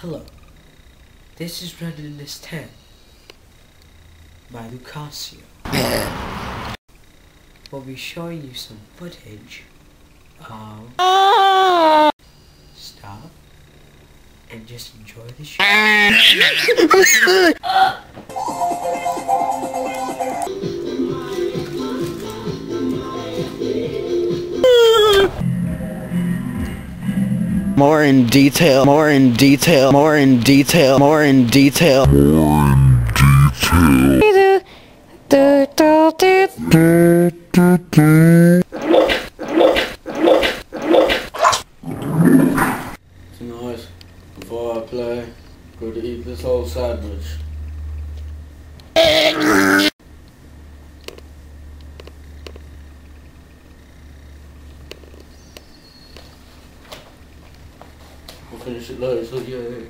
Hello, this is Randomness 10 by Lucasio. we'll be showing you some footage of stuff and just enjoy the show. More in detail, more in detail, more in detail, more in detail. More in detail. Tonight, before I play, going to eat this whole sandwich. We'll finish it later, so yeah.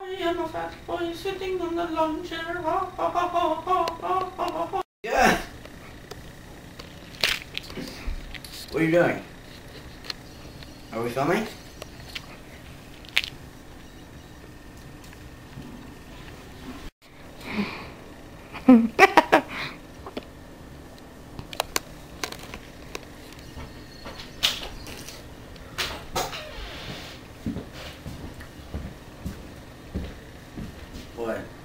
I am a fat boy sitting on the lawn chair. Ha, ha, ha, ha, ha, ha, ha, ha. Yeah! What are you doing? Are we filming? what?